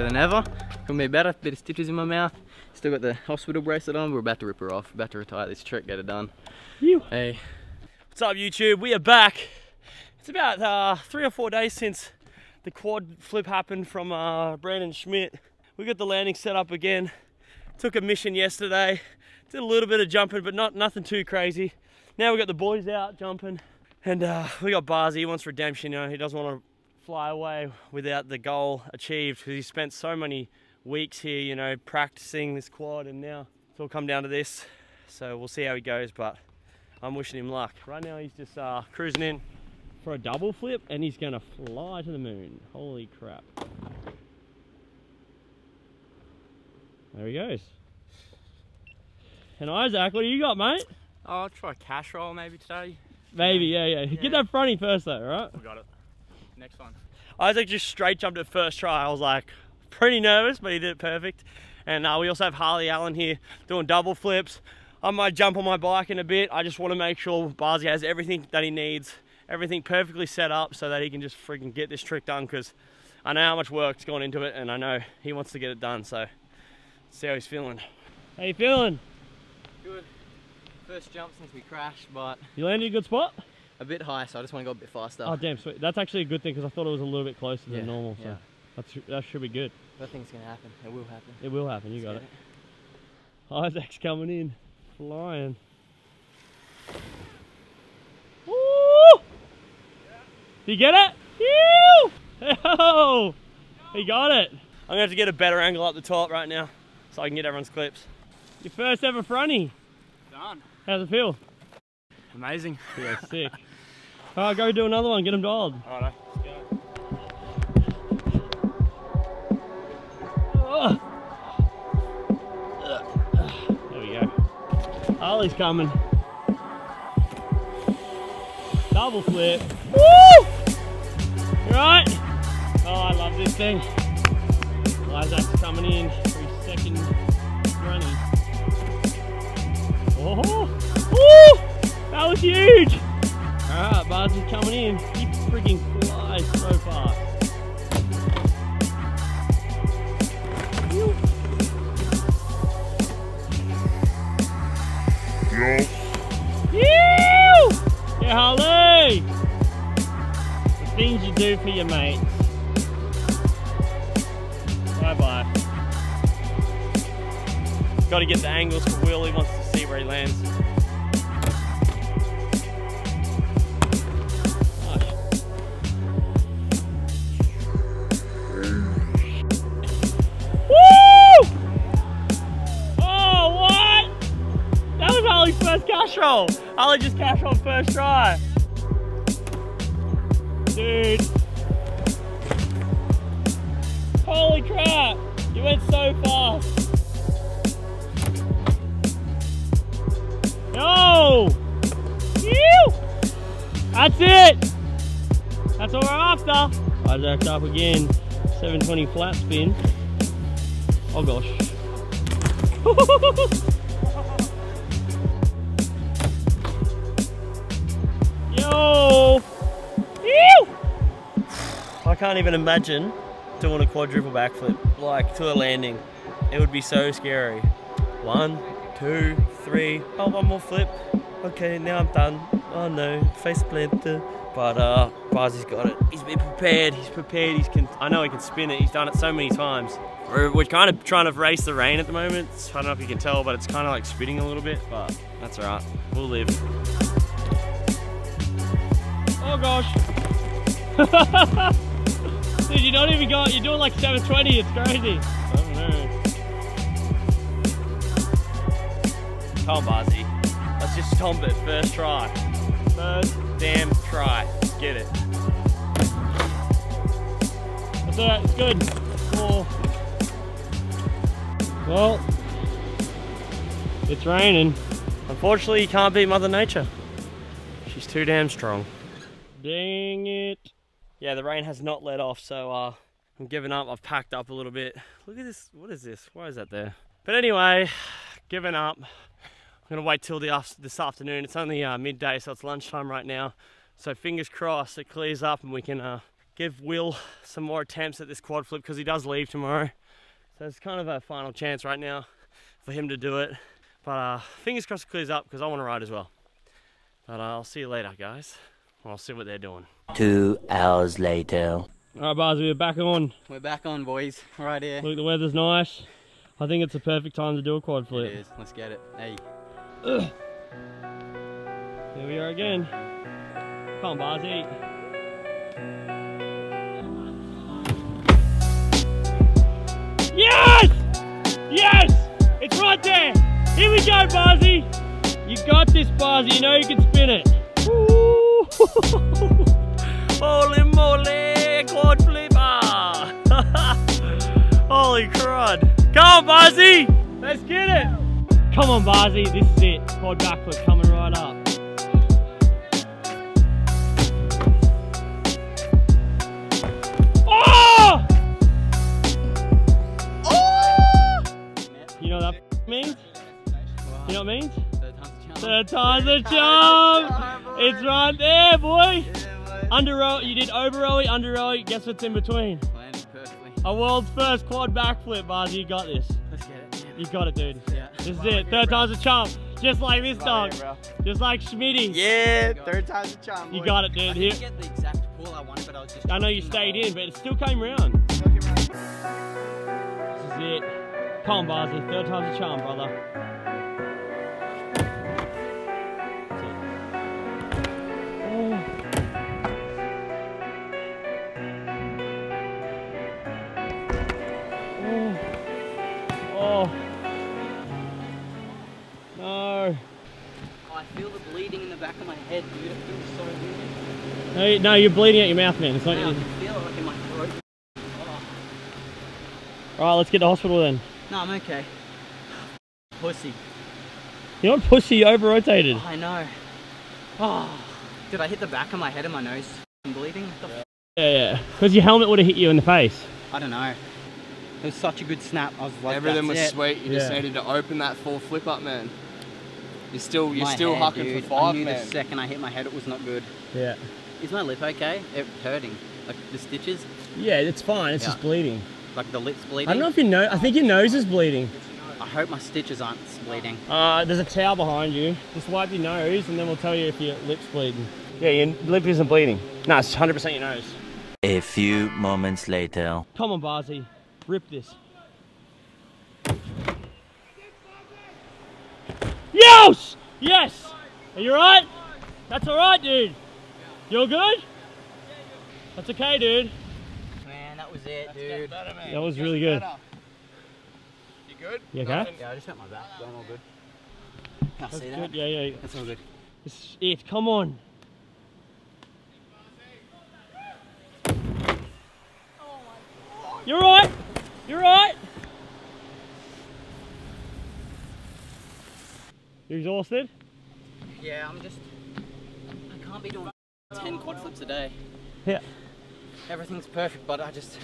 How you feeling? Better than ever. Couldn't be better. Bit of stitches in my mouth. Still got the hospital bracelet on. We're about to rip her off. About to retire this trick, get it done. You. Hey. What's up YouTube? We are back. It's about uh, three or four days since the quad flip happened from uh, Brandon Schmidt. We got the landing set up again. Took a mission yesterday. Did a little bit of jumping, but not nothing too crazy. Now we got the boys out jumping. And uh, we got Barzy, he wants redemption, you know, he doesn't want to fly away without the goal achieved because he spent so many weeks here, you know, practicing this quad and now it's all come down to this. So we'll see how he goes, but I'm wishing him luck. Right now he's just uh, cruising in for a double flip and he's gonna fly to the moon. Holy crap. There he goes. And Isaac, what do you got, mate? Oh, I'll try a cash roll maybe today. Maybe, yeah, yeah. Get that fronty first though, right? We got it. Next one. Isaac just straight jumped at first try. I was like pretty nervous, but he did it perfect. And uh, we also have Harley Allen here doing double flips. I might jump on my bike in a bit. I just want to make sure Barzey has everything that he needs, everything perfectly set up so that he can just freaking get this trick done because I know how much work's gone into it and I know he wants to get it done. So see how he's feeling. How you feeling? Good. First jump since we crashed, but You landed a good spot? A bit high, so I just want to go a bit faster. Oh damn, sweet. That's actually a good thing because I thought it was a little bit closer Yeah, than normal. So yeah. that's, that should be good. I think it's gonna happen. It will happen. It will happen. You got Let's it. get Isaac's coming in, flying. Woo! Did you get it? Ew! Oh! He got it. I'm gonna have to get a better angle up the top right now so I can get everyone's clips. Your first ever fronty. Done. How's it feel? Amazing. Yeah, sick. Alright, go do another one. Get him dialed. Alright, let's go. Oh. There we go. Harley's coming. Double flip. Woo! You right? Oh, I love this thing. Isaac's coming in for his second running. Oh, woo! That was huge. All right, Buzz is coming in. He freaking flies so fast. Ew! Yeah, Harley! The things you do for your mates. Bye bye. Got to get the angles for Will. He wants to see where he lands. Ollie just cash on first try. Dude. Holy crap. You went so fast. No! Ew! That's it! That's what we're after. Isaac's up again. 720 flat spin. Oh gosh. can't even imagine doing a quadruple backflip, like to a landing. It would be so scary. One, two, three. Oh, one more flip. Okay, now I'm done. Oh no, face planter. But uh, Barzey's got it. He's been prepared. He's prepared. He's can. I know he can spin it. He's done it so many times. We're, we're kind of trying to race the rain at the moment. I don't know if you can tell, but it's kind of like spitting a little bit. But that's alright. We'll live. Oh gosh. Dude, you don't even going. You're doing like 720. It's crazy. I don't know. Come on, Barzey. Let's just stomp it first try. First damn try. Get it. That's alright, it's good. Four. Well, it's raining. Unfortunately, you can't beat Mother Nature. She's too damn strong. Dang it. Yeah, the rain has not let off, so uh, I'm giving up. I've packed up a little bit. Look at this. What is this? Why is that there? But anyway, giving up. I'm gonna wait till the this afternoon. It's only uh, midday, so it's lunchtime right now. So fingers crossed it clears up and we can uh, give Will some more attempts at this quad flip because he does leave tomorrow. So it's kind of a final chance right now for him to do it. But uh, fingers crossed it clears up because I want to ride as well. But uh, I'll see you later, guys. I'll see what they're doing. Two hours later. All right, Bars, we're back on. We're back on, boys. Right here. Look, the weather's nice. I think it's the perfect time to do a quad It flip. is. Let's get it. Hey. Here we are again. Come on, Bars, eat. Yes! Yes! It's right there! Here we go, Barzey! You got this, Barzey. You know you can spin it. Holy moly! Quad flipper! Holy crud! Come on, Barzey! Let's get it! Come on, Barzey. This is it. Quad backflip coming right up. Oh! oh! You know what that means? You know what it means? Third time's a charm. Third time's a charm. It's right there, boy. Under row, you did over rowy, under rowy. Guess what's in between? Landed perfectly. A world's first quad backflip, Bars. You got this. Let's get it. You got it, dude. Yeah. This is it. Third time's a charm. Just like this oh, dog. Just like Schmitty. Yeah, third time's a charm. You got it, I dude. Here. didn't get the exact pull I wanted, but I was just. I know you stayed in, but it still came round. This is it. Come on, Barzey. Third time's a charm, brother. Bleeding in the back of my head, dude. It feels so weird. No, you- no, you're bleeding out your mouth, man. It's not. Now I you. can feel it like in my throat. All right, let's get to hospital then. No, I'm okay. Pussy. You're not pussy. You over rotated. Oh, I know. Oh. Did I hit the back of my head and my nose f***ing bleeding? What the f- Yeah, yeah. Because your helmet would have hit you in the face. I don't know. It was such a good snap. I was like, Everything was it. sweet. You just needed to open that full flip up, man. You're still, you're My still head, hucking dude. for I five, knew man. the second I hit my head, it was not good. Yeah. Is my lip okay? It's hurting. Like the stitches, Yeah, it's fine. It's Yeah. just bleeding. like the lips bleeding. I don't know if your nose. I think your nose is bleeding. I hope my stitches aren't bleeding. Uh, there's a towel behind you. Just wipe your nose, and then we'll tell you if your lip's bleeding. Yeah, your lip isn't bleeding. No, it's 100% your nose. A few moments later. Come on, Barzey. Rip this. Yes! Yes! Are you right? That's alright, dude. You're good? That's okay, dude. Man, that was it, dude. That was really good. You good? You okay? Yeah, I just hurt my back. Going all good. I That's see good. that. Yeah, yeah. That's all good. This is it. Come on. You're right. You're right. You're exhausted? Yeah, I'm just. I can't be doing 10 quad flips a day. Yeah. Everything's perfect, but I just.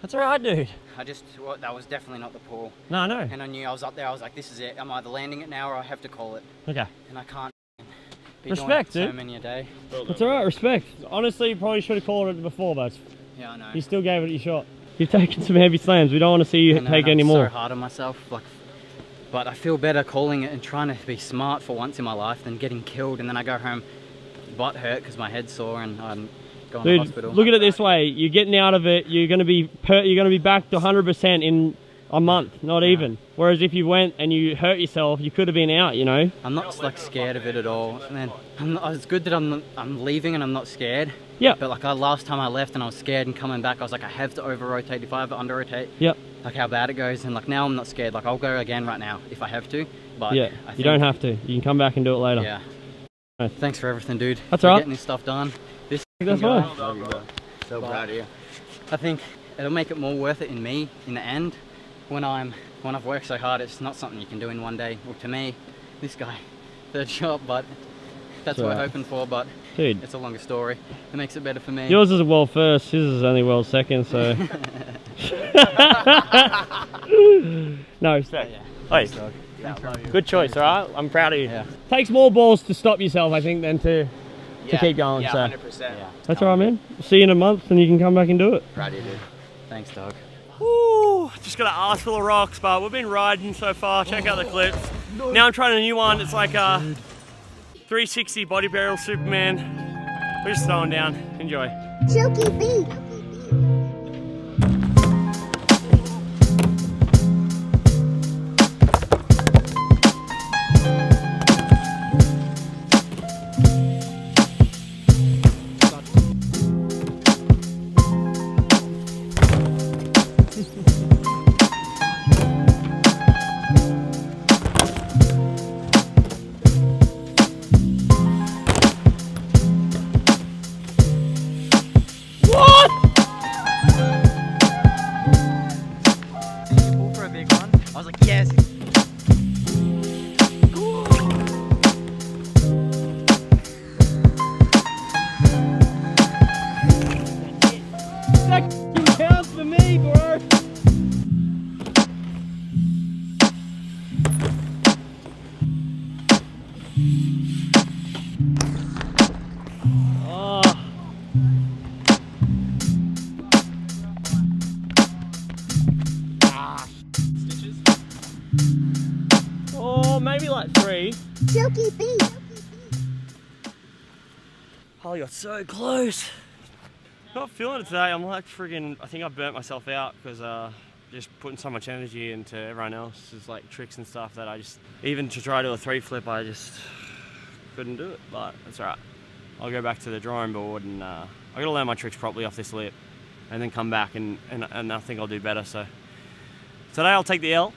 That's alright, dude. I just. Well, that was definitely not the pool. No, I know. And I knew I was up there, I was like, this is it. I'm either landing it now or I have to call it. Okay. And I can't. Be Respect, doing so many a day. That's alright, respect. Honestly, you probably should have called it before, but Yeah, I know. you still gave it your shot. You've taken some heavy slams. We don't want to see you I know, take and any I'm more. so hard on myself. Like, but I feel better calling it and trying to be smart for once in my life than getting killed. And then I go home, butt hurt because my head's sore and I'm going to hospital. look at it this way: you're getting out of it. You're going to be per, you're going to be back to 100% in a month, not even. Whereas if you went and you hurt yourself, you could have been out. You know. I'm not like scared of it at all. Man, I'm not, it's good that I'm I'm leaving and I'm not scared. Yeah. But like I, last time I left and I was scared and coming back, I was like, I have to over rotate. If I ever under rotate, Yep. like how bad it goes. And like now I'm not scared. Like I'll go again right now if I have to. But Yeah. I You don't have to. You can come back and do it later. Yeah. Right. Thanks for everything, dude. That's for all right. Getting this stuff done. This That's guy, fine. So But- proud of you. I think it'll make it more worth it in me in the end when I'm when I've worked so hard. It's not something you can do in one day. Well, to me, this guy, third shot, but that's what right. we're hoping for. But Dude, it's a longer story. It makes it better for me. yours is a world first. His is only world second. So. no respect. Yeah. Hey, good choice. All right. I'm proud of you. Yeah. Takes more balls to stop yourself, I think, than to to keep going. Yeah, so 100%. Yeah. that's all right, man. See you in a month, and you can come back and do it. Right, dude. Thanks, dog. Woo, just got an arse full of rocks, but we've been riding so far. Check out the clips. Now I'm trying a new one. It's like a 360 body barrel Superman. We're just throwing down. Enjoy. Beat. Maybe like three. Silky beat. Holly got so close. Not feeling it today. I'm like friggin' I think I burnt myself out because uh, just putting so much energy into everyone else's like tricks and stuff that I just even to try to do a three flip I just couldn't do it. But that's alright. I'll go back to the drawing board and uh, I gotta learn my tricks properly off this lip and then come back and, and, and I think I'll do better. So today I'll take the L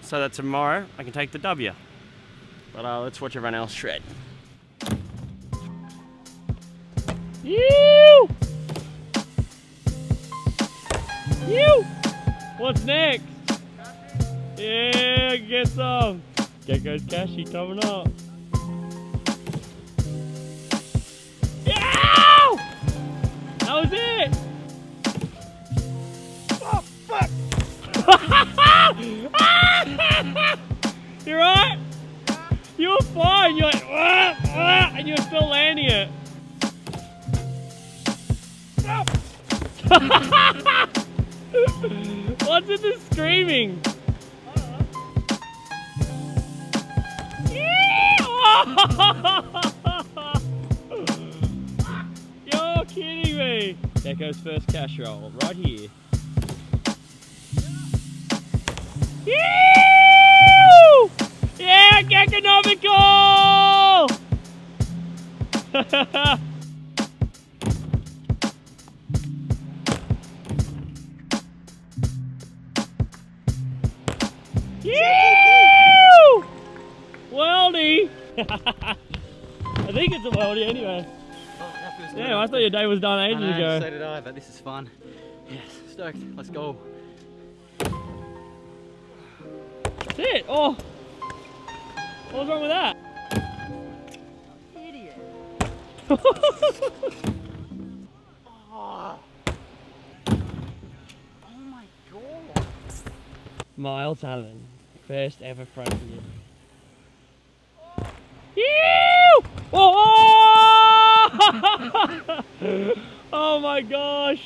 so that tomorrow I can take the W. But uh, let's watch everyone else shred. You! You! What's next? Yeah, get some. Gecko's Cashy coming up. Still landing it. What's with the screaming? You're kidding me. Gecko's first cash roll, right here. Ew! Yeah, Gekonomical! Ew! Worldy! I think it's a worldy anyway. Oh. Yeah, I thought your day was done ages know, ago. So did I, but this is fun. Yes, stoked. Let's go. That's it. Oh. What was wrong with that? Oh my god. Miles Allen, first ever front flip. Ew! Oh! oh my gosh!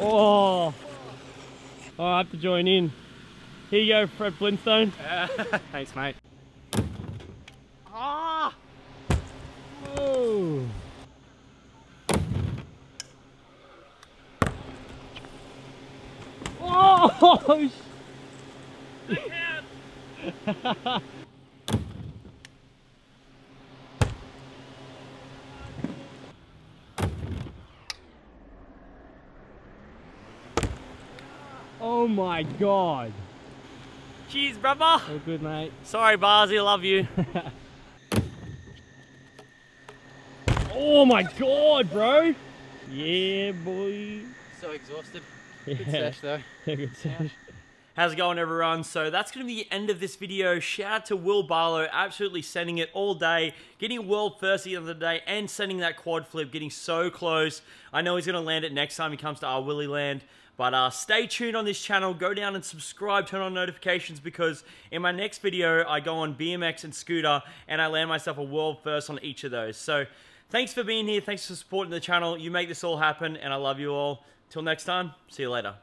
Oh! Oh, I have to join in. Here you go, Fred Flintstone. Thanks, mate. Ah! Oh! Oh! oh my god. Cheers, brother. Oh, good, mate. Sorry, Barzey, love you. oh my god, bro. Yeah, boy. So exhausted. Good sesh though. Yeah, Good sesh. How's it going, everyone? So that's going to be the end of this video. Shout out to Will Barlow, absolutely sending it all day, getting world first at the end of the day, and sending that quad flip, getting so close. I know he's going to land it next time he comes to our Willy Land. But uh, stay tuned on this channel. Go down and subscribe, turn on notifications because in my next video, I go on BMX and scooter and I land myself a world first on each of those. So thanks for being here. Thanks for supporting the channel. You make this all happen and I love you all. Till next time, see you later.